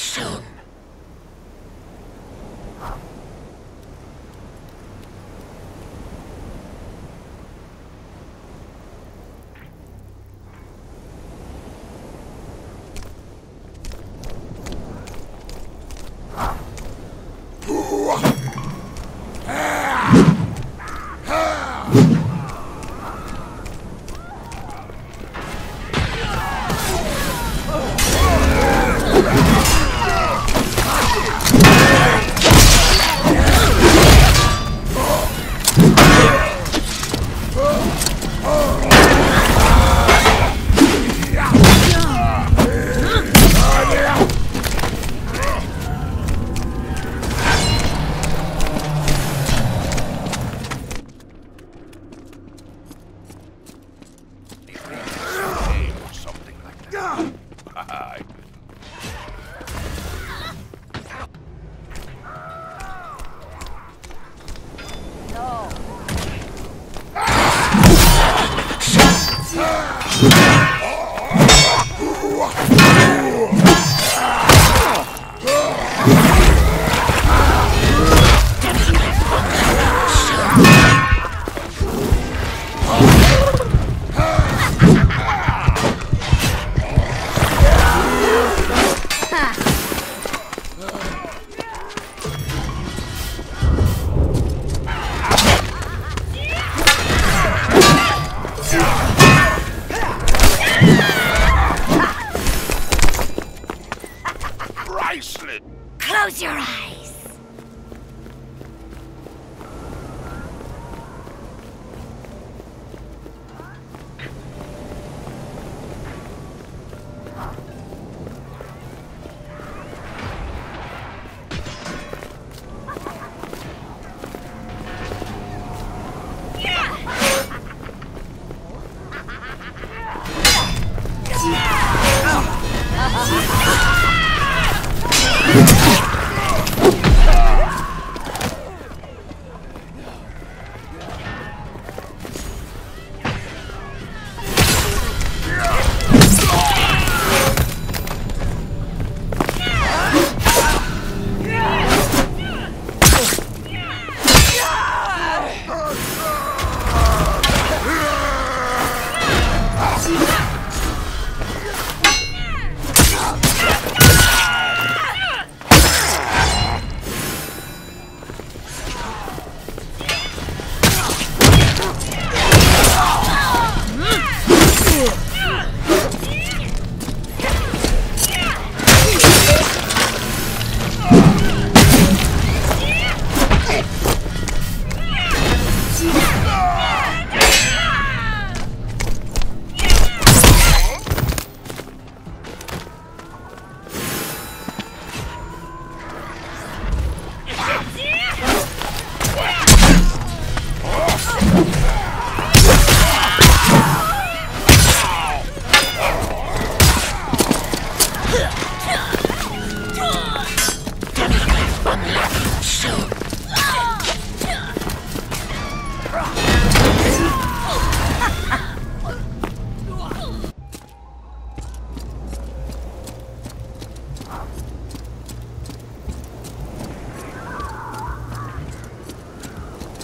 soon. Or Let's.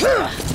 Huh!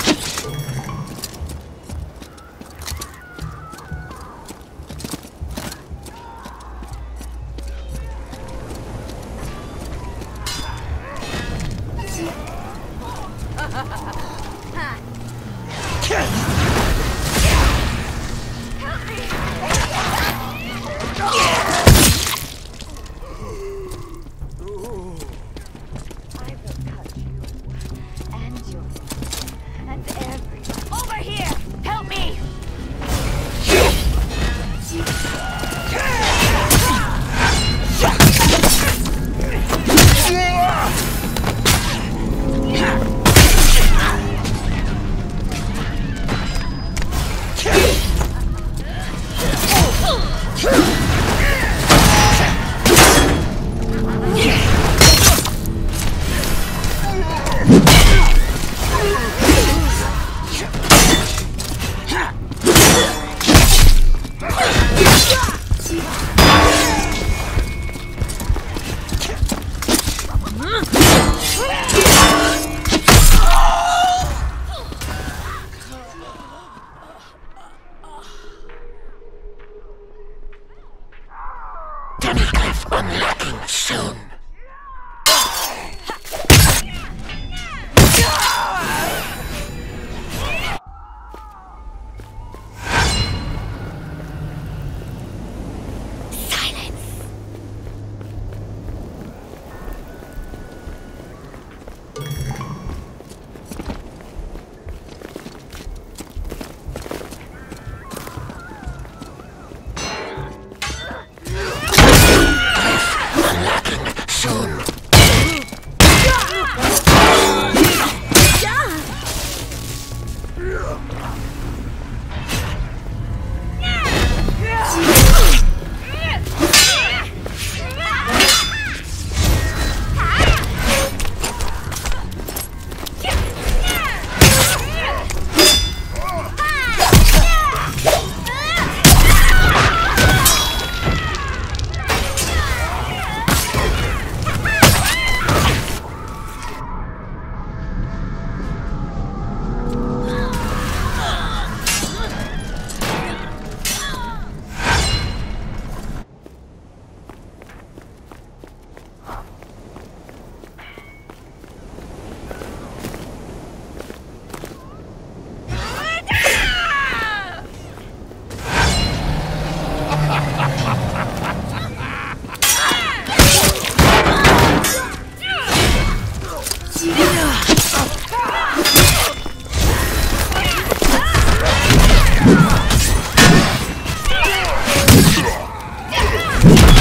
Yeah.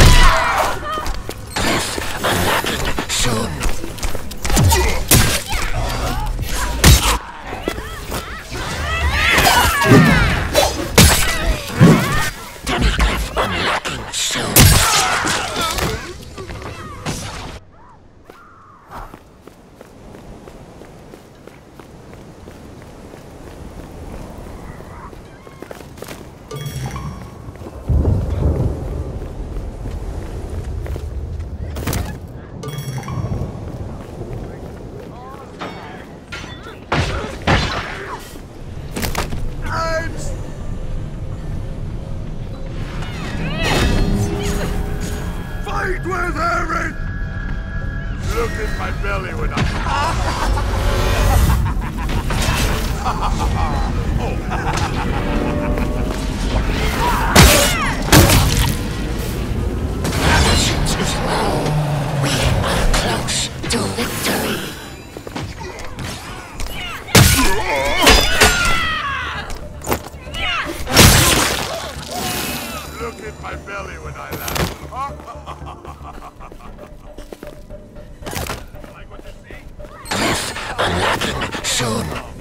Soon.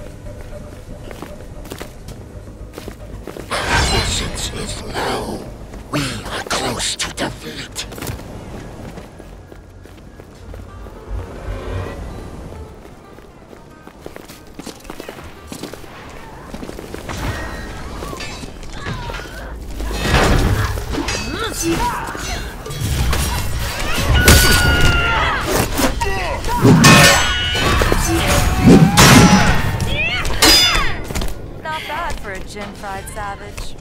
for a gin-fried savage.